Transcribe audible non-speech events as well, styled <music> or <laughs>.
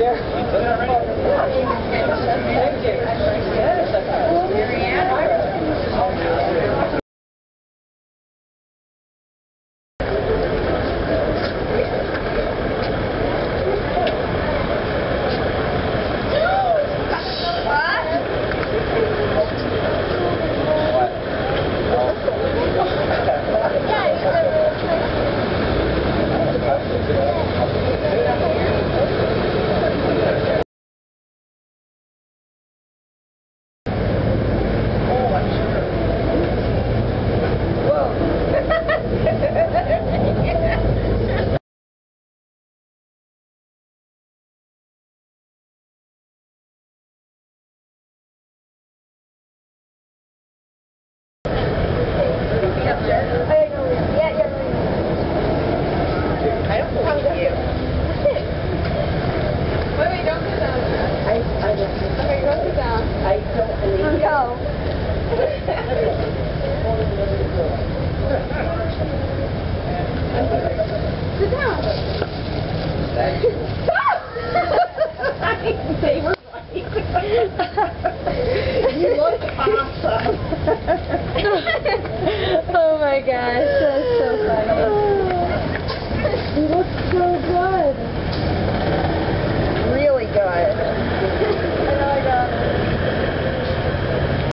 Thank you. they were right. <laughs> you look awesome. <laughs> oh my gosh, that's so funny.